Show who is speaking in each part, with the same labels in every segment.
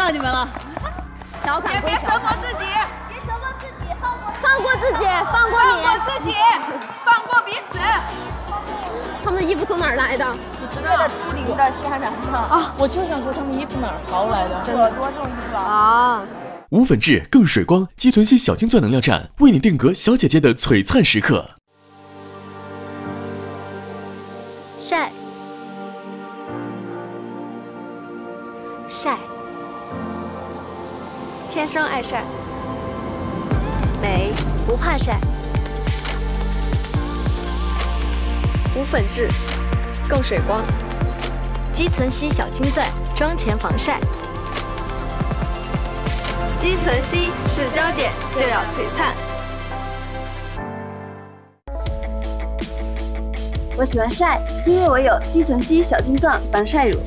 Speaker 1: 到你们了。调侃归调侃，
Speaker 2: 自己，
Speaker 3: 别折磨自己，放过放过自己，放过你。
Speaker 2: 放过自己，放过彼此。
Speaker 1: 他们的衣服从哪儿来的？
Speaker 3: 为了出林的虾仁的
Speaker 4: 啊，我就想说他们衣服哪儿淘来的？
Speaker 3: 可多这种衣服了。
Speaker 1: 啊，
Speaker 5: 无粉质更水光，肌存硒小金钻能量站为你定格小姐姐的璀璨时刻。
Speaker 6: 晒，晒，天生爱晒，美不怕晒，无粉质，更水光，肌存硒小金钻妆前防晒，肌存硒是焦点就要璀璨。
Speaker 7: 我喜欢晒，因为我有肌存硒小金钻防晒乳，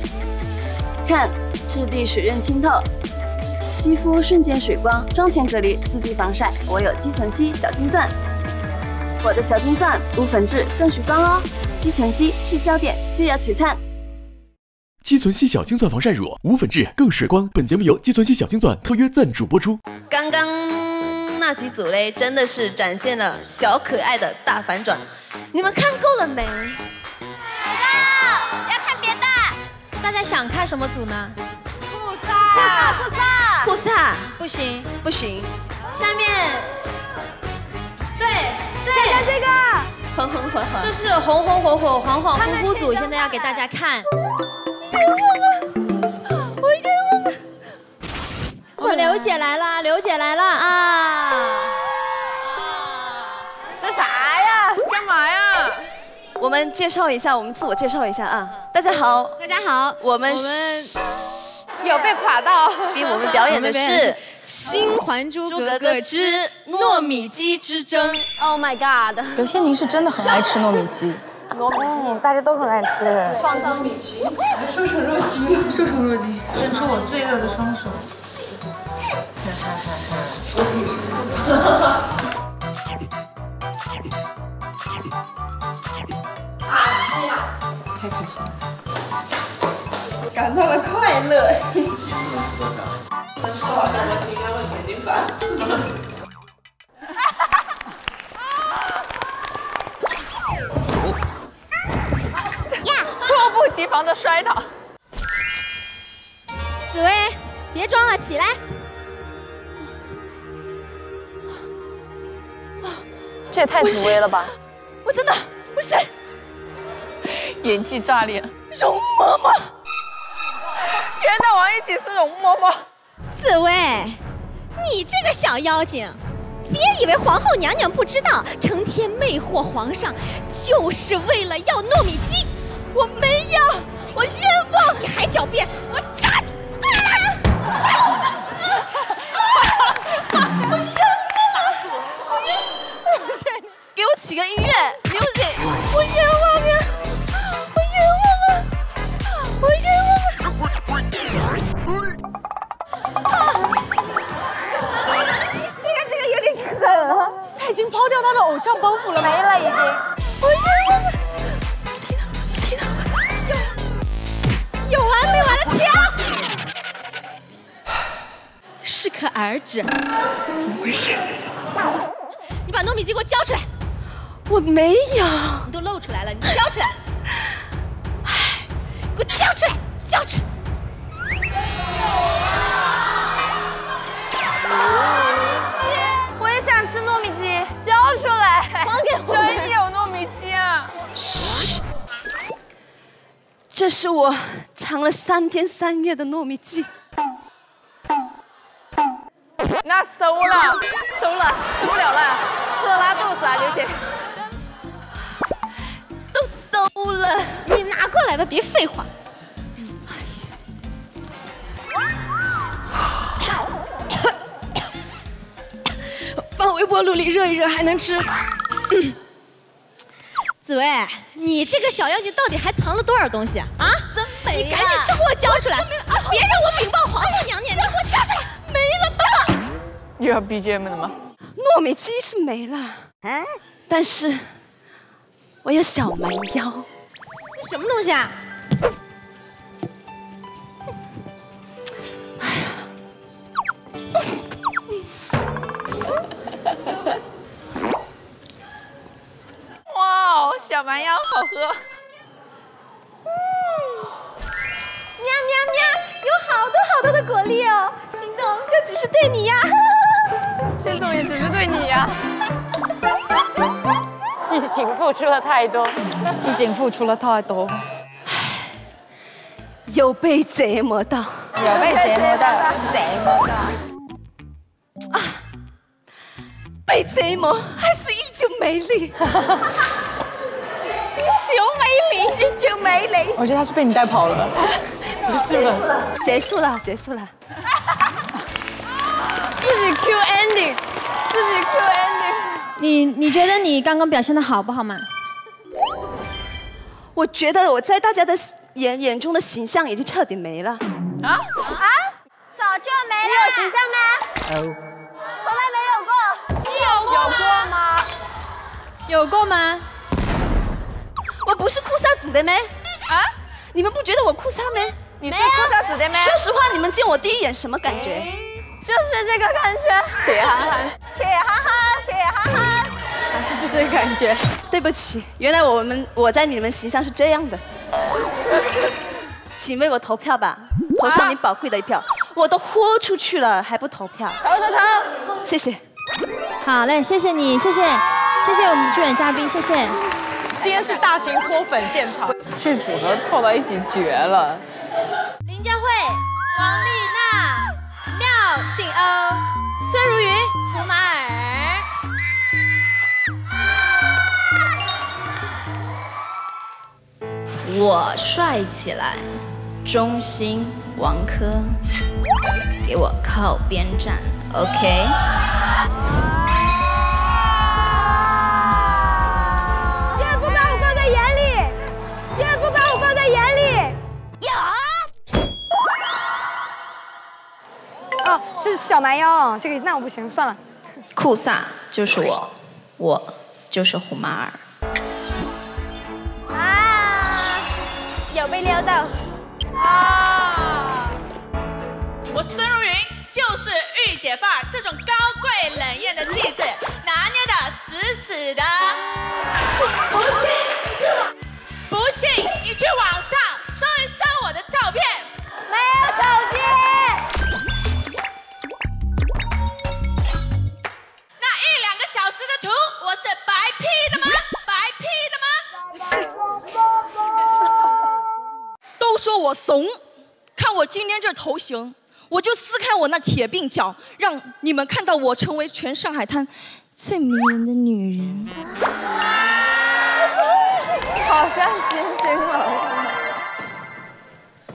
Speaker 7: 看质地水润清透，肌肤瞬间水光，妆前隔离，四季防晒。我有肌存希小金钻，我的小金钻无粉质更水光哦。肌存希是焦点就要璀璨。
Speaker 5: 肌存希小金钻防晒乳，无粉质更水光。本节目由肌存希小金钻特约赞助播出。
Speaker 8: 刚刚那几组嘞，真的是展现了小可爱的大反转，你们看够了没？
Speaker 3: 要看别的。
Speaker 9: 大家想看什么组呢？
Speaker 3: 复萨，复萨，
Speaker 8: 酷飒
Speaker 9: 不行，
Speaker 8: 不行，
Speaker 9: 下面，对对，
Speaker 3: 这个
Speaker 8: 红红火火，
Speaker 9: 这是红红火火、恍恍惚惚组，现在要给大家看。我们刘姐来啦，刘姐来了啊！
Speaker 3: 这啥呀？
Speaker 2: 干嘛呀？
Speaker 8: 我们介绍一下，我们自我介绍一下啊！大家好，
Speaker 9: 大家好，
Speaker 8: 我们
Speaker 9: 我们
Speaker 3: 有被垮到。
Speaker 8: 给我们表演的是《
Speaker 9: 新还珠
Speaker 8: 格
Speaker 9: 格
Speaker 8: 之糯米鸡之争》。
Speaker 3: Oh my god！
Speaker 4: 刘些宁是真的很爱吃糯米鸡，
Speaker 7: 嗯，大家都很爱吃。
Speaker 4: 受宠若惊，伸出我罪恶的双手。
Speaker 10: 快乐。
Speaker 2: 猝不及防的摔倒。
Speaker 3: 紫薇，别装了，起来。
Speaker 4: 这也太紫薇了吧！
Speaker 8: 我真的不是
Speaker 2: 演技炸裂，
Speaker 8: 容嬷嬷，
Speaker 2: 天哪，王一吉是容嬷嬷。
Speaker 3: 紫薇，你这个小妖精，别以为皇后娘娘不知道，成天魅惑皇上，就是为了要糯米鸡。我没要，我冤枉！你还狡辩，我扎你！扎你！
Speaker 8: 给我起个音乐，music。
Speaker 3: 我冤枉
Speaker 4: 的偶像包袱了，没了已经。
Speaker 3: 我冤枉啊！有有完没完了？停！适可而止。怎么回事？你把糯米鸡给我交出来！
Speaker 8: 我没有，
Speaker 3: 你都露出来了，你交出来！哎，给我交出来，交出来！
Speaker 8: 这是我藏了三天三夜的糯米鸡。
Speaker 2: 那收了，收了，吃不了了，吃了拉肚子啊，刘姐。
Speaker 8: 都收了，
Speaker 3: 你拿过来吧，别废话。放微波炉里热一热还能吃。紫薇，你这个小妖精到底还藏了多少东西啊？啊，
Speaker 8: 真没
Speaker 3: 你赶紧都给我交出来！别让我禀报皇后娘娘！你给我交出来！没了，都了。
Speaker 2: 又要 BGM 了吗？
Speaker 8: 糯米鸡是没了，但是我有小蛮腰。
Speaker 3: 这什么东西啊？
Speaker 2: 小蛮腰好喝。
Speaker 1: 喵喵喵，有好多好多的果粒哦，心动就只是对你呀，
Speaker 2: 心动也只是对你呀。已经付出了太多，
Speaker 4: 已经付出了太多，
Speaker 8: 有被折磨到，
Speaker 4: 有被折磨到，
Speaker 2: 折磨到。
Speaker 8: 啊，被折磨还是依旧美丽，
Speaker 2: 美丽，依旧美丽。
Speaker 4: 我觉得他是被你带跑了，
Speaker 8: 不是了，结束了，结束了。
Speaker 11: 自己 Q ending，自己 Q ending。
Speaker 9: 你你觉得你刚刚表现的好不好嘛？
Speaker 8: 我觉得我在大家的眼眼中的形象已经彻底没了。啊
Speaker 1: 啊！早就没了。你有形象吗？从来没有过。
Speaker 11: 你有过
Speaker 2: 吗？
Speaker 9: 有过吗？
Speaker 8: 我不是酷萨组的咩？啊？你们不觉得我酷萨咩？
Speaker 2: 你是酷萨组的咩？
Speaker 8: 说实话，你们见我第一眼什么感觉？
Speaker 11: 就是这个感觉，
Speaker 2: 铁憨憨，
Speaker 1: 铁憨憨，铁憨憨，
Speaker 2: 还是就这个感觉。
Speaker 8: 对不起，原来我们我在你们形象是这样的，请为我投票吧，投上你宝贵的一票。我都豁出去了，还不投票？
Speaker 11: 投投投！
Speaker 8: 谢谢。
Speaker 9: 好嘞，谢谢你，谢谢，谢谢我们的助演嘉宾，谢谢。
Speaker 2: 今天是大型脱粉现场，这组合凑到一起绝了。
Speaker 9: 林佳慧、王丽娜。廖静欧、孙如云、胡马尔。
Speaker 12: 我帅起来，中心王珂，给我靠边站，OK。
Speaker 13: 是小蛮腰，这个那我不行，算了。
Speaker 12: 酷飒就是我，我就是胡马尔。
Speaker 1: 啊，有被撩到
Speaker 14: 啊！我孙如云就是御姐范儿，这种高贵冷艳的气质，拿捏的死死的。不信你去网，不信你去网上搜一搜我的
Speaker 15: 我怂，看我今天这头型，我就撕开我那铁鬓角，让你们看到我成为全上海滩最迷人的女人。
Speaker 2: 好像金星了。